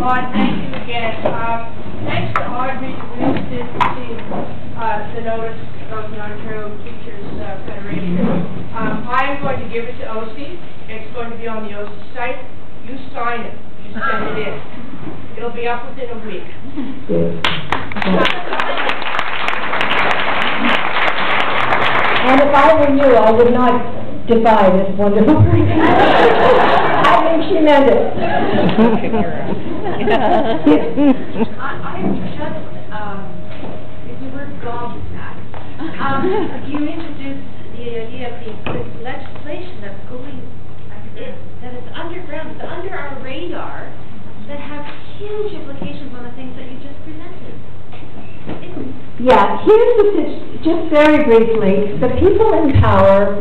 thoughts, questions, Roberta? Ron, thank you again. Um, thanks to Audrey, see, uh, the notice of the Ontario Teachers uh, Federation. Um, I am going to give it to OSEE. It's going to be on the OSEE site. You sign it, you send it in. It'll be up within a week. And if I were you, I would not defy this wonderful person. I think she meant it. I, I'm just, um, if you were gobsmacked. Um, you introduced the idea of the legislation that's going, it, that is underground, it's under our radar, that have huge implications on the things that you just presented. It's Yeah, here's the, just very briefly, the people in power,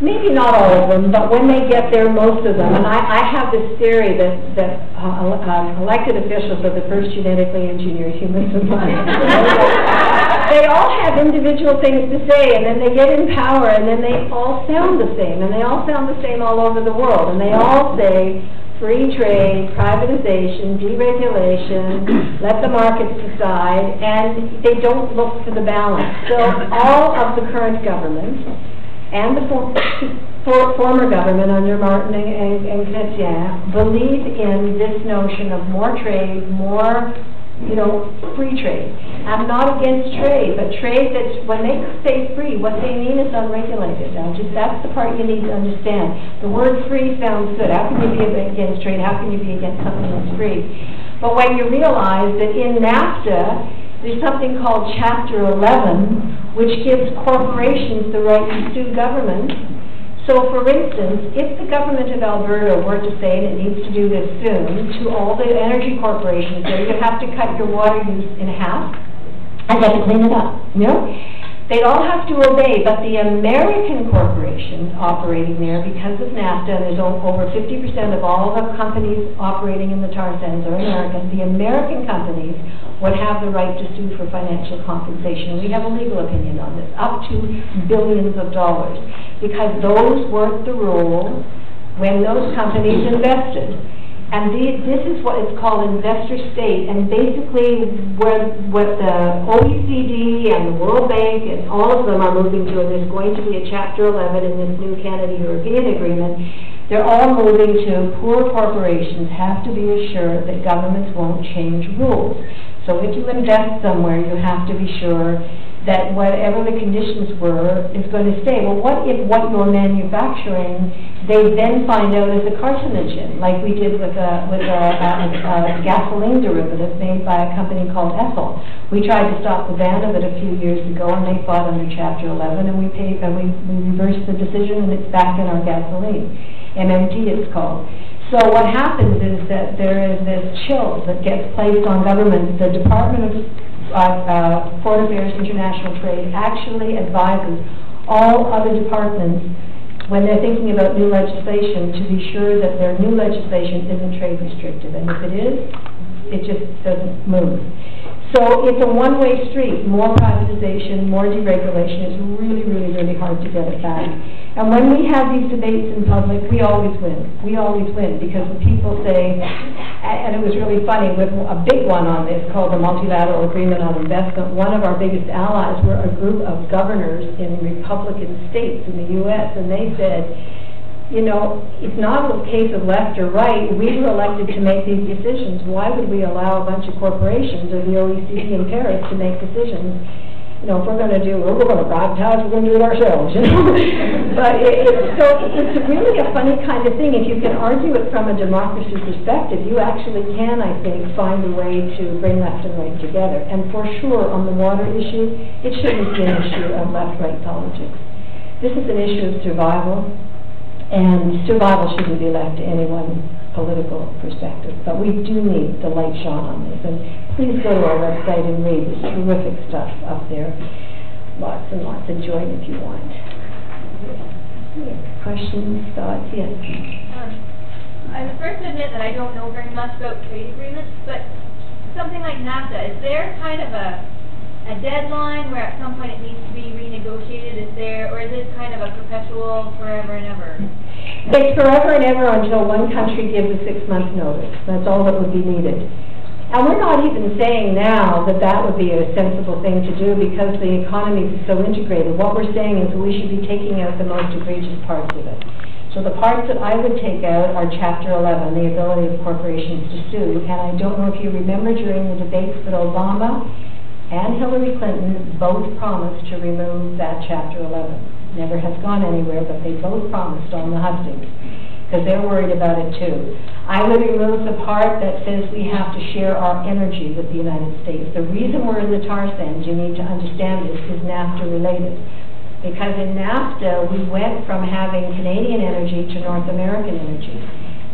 maybe not all of them, but when they get there, most of them, and I, I have this theory that, that uh, um, elected officials are the first genetically engineered humans in life. They all have individual things to say, and then they get in power, and then they all sound the same, and they all sound the same all over the world, and they all say, free trade, privatization, deregulation, let the markets decide, and they don't look for the balance. So all of the current government and the for, for, former government under Martin and, and, and Chrétien believe in this notion of more trade, more, you know, free trade. I'm not against trade, but trade that's, when they say free, what they mean is unregulated. Now, just, that's the part you need to understand. The word free sounds good. How can you be against trade? How can you be against something that's free? But when you realize that in NAFTA, there's something called Chapter 11, which gives corporations the right to sue governments. So, for instance, if the government of Alberta were to say, and it needs to do this soon, to all the energy corporations, that you have to cut your water use in half, and to clean it up, you know? They'd all have to obey, but the American corporations operating there, because of NAFTA, there's over fifty percent of all the companies operating in the tar sands are American, the American companies would have the right to sue for financial compensation. We have a legal opinion on this, up to billions of dollars, because those weren't the rules when those companies invested. And the, this is what is called investor state, and basically where, what the OECD and the World Bank and all of them are moving to, and there's going to be a chapter eleven in this new Canada-European agreement, they're all moving to poor corporations have to be assured that governments won't change rules. So if you invest somewhere, you have to be sure that whatever the conditions were is going to stay. Well, what if what you're manufacturing, they then find out is a carcinogen, like we did with a, with a, a, a gasoline derivative made by a company called Ethyl. We tried to stop the ban of it a few years ago, and they fought under Chapter 11, and we paid, and we, we reversed the decision, and it's back in our gasoline. MMT it's called. So what happens is that there is this chill that gets placed on governments. The Department of uh, uh, Foreign Affairs International Trade actually advises all other departments when they're thinking about new legislation to be sure that their new legislation isn't trade restrictive. And if it is, it just doesn't move. So it's a one-way street. More privatization, more deregulation. It's really, really, really hard to get it back. And when we have these debates in public, we always win. We always win because the people say, and it was really funny with a big one on this called the Multilateral Agreement on Investment. One of our biggest allies were a group of governors in Republican states in the U.S. and they said, you know, it's not a case of left or right. We were elected to make these decisions. Why would we allow a bunch of corporations or the OECD in Paris to make decisions? You know, if we're gonna do, we're gonna privatize, we're gonna do it ourselves, you know? But it, it's, so, it's really a funny kind of thing. If you can argue it from a democracy perspective, you actually can, I think, find a way to bring left and right together. And for sure, on the water issue, it shouldn't be an issue of left-right politics. This is an issue of survival, and survival shouldn't be left to any one political perspective. But we do need the light shone on this. And please go to our website and read. There's terrific stuff up there. Lots and lots. Enjoy it if you want. Questions, thoughts? Yes. Um, I was first admit that I don't know very much about trade agreements, but something like NAFTA, is there kind of a, a deadline where at some point it needs to be there, or is it kind of a perpetual forever and ever? It's forever and ever until one country gives a six-month notice. That's all that would be needed. And we're not even saying now that that would be a sensible thing to do because the economy is so integrated. What we're saying is we should be taking out the most egregious parts of it. So the parts that I would take out are chapter eleven, the ability of corporations to sue. And I don't know if you remember during the debates that Obama and Hillary Clinton both promised to remove that chapter eleven. Never has gone anywhere, but they both promised on the hustings, because they're worried about it too. I would remove the part that says we have to share our energy with the United States. The reason we're in the tar sands, you need to understand this, is NAFTA related. Because in NAFTA, we went from having Canadian energy to North American energy.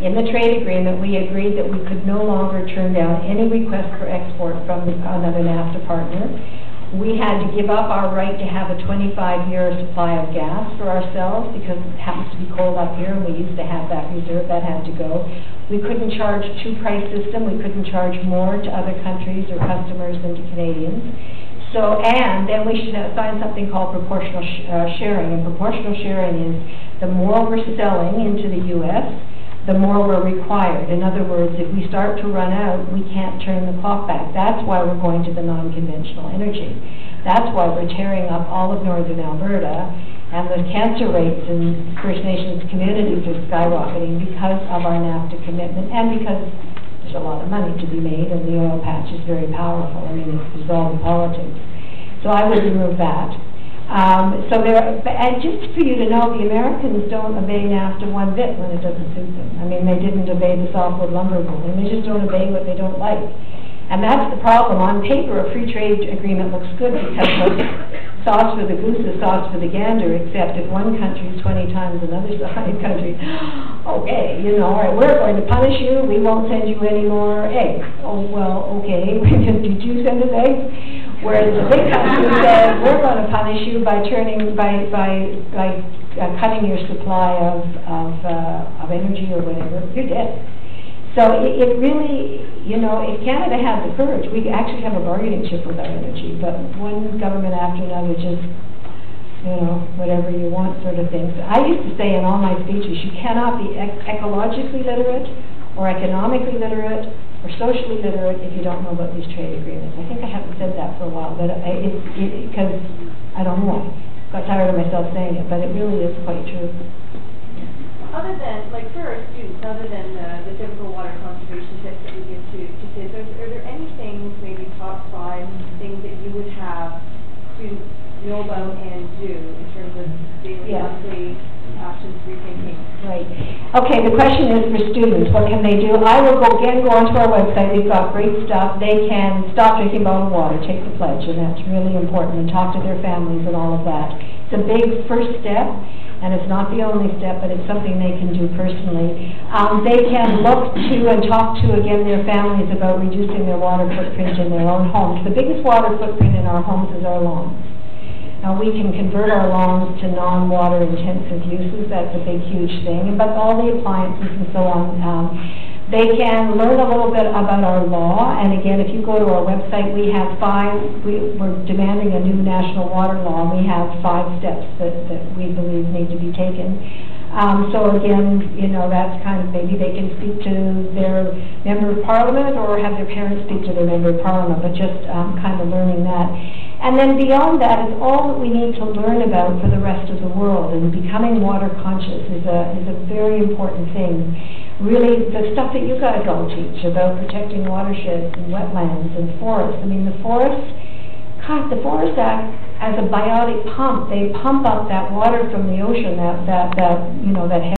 In the trade agreement, we agreed that we could no longer turn down any request for export from another NAFTA partner. We had to give up our right to have a 25-year supply of gas for ourselves because it happens to be cold up here, and we used to have that reserve, that had to go. We couldn't charge two-price system, we couldn't charge more to other countries or customers than to Canadians. So, and then we should sign something called proportional sh- uh, sharing, and proportional sharing is the more we're selling into the US, the more we're required. In other words, if we start to run out, we can't turn the clock back. That's why we're going to the non-conventional energy. That's why we're tearing up all of northern Alberta, and the cancer rates in First Nations communities are skyrocketing because of our NAFTA commitment, and because there's a lot of money to be made, and the oil patch is very powerful. I mean, it's dissolving politics. So I would remove that. Um, so there, and just for you to know, the Americans don't obey NAFTA one bit when it doesn't suit them. I mean, they didn't obey the softwood lumber ruling, they just don't obey what they don't like. And that's the problem. On paper, a free trade agreement looks good because sauce for the goose is sauce for the gander, except if one country is twenty times another country, okay, you know, all right, we're going to punish you, we won't send you any more eggs. Oh, well, okay, did you send us eggs? Whereas the big country says, we're gonna punish you by turning, by, by, by uh, cutting your supply of, of, uh, of energy or whatever, you're dead. So it, it really, you know, if Canada had the courage, we actually have a bargaining chip with our energy, but one government after another just, you know, whatever you want sort of things. I used to say in all my speeches, you cannot be ec- ecologically literate, or economically literate, or socially literate if you don't know about these trade agreements. I think I haven't said that for a while, but because, I don't know, I got tired of myself saying it, but it really is quite true. Other than, like for our students, other than uh, the typical water conservation tips that we give to, to kids, are, are there any things, maybe top five things that you would have students know about and do in terms of daily, Yeah. monthly actions, rethinking? Right. Okay, the question is for students, what can they do? I will go, again, go onto our website, they've got great stuff. They can stop drinking bottled water, take the pledge, and that's really important, and talk to their families and all of that. It's a big first step, and it's not the only step, but it's something they can do personally. Um, they can look to and talk to, again, their families about reducing their water footprint in their own homes. The biggest water footprint in our homes is our lawns. Now, we can convert our lawns to non-water intensive uses, that's a big, huge thing, but all the appliances and so on. Um, they can learn a little bit about our law, and again, if you go to our website, we have five, we, we're demanding a new national water law, we have five steps that, that we believe need to be taken. Um, so again, you know, that's kind of, maybe they can speak to their member of parliament, or have their parents speak to their member of parliament, but just, um, kind of learning that. And then beyond that is all that we need to learn about for the rest of the world, and becoming water conscious is a, is a very important thing. Really, the stuff that you guys all teach about protecting watersheds and wetlands and forests, I mean, the forests, God, the Forest Act, as a biotic pump, they pump up that water from the ocean, that, that, that, you know, that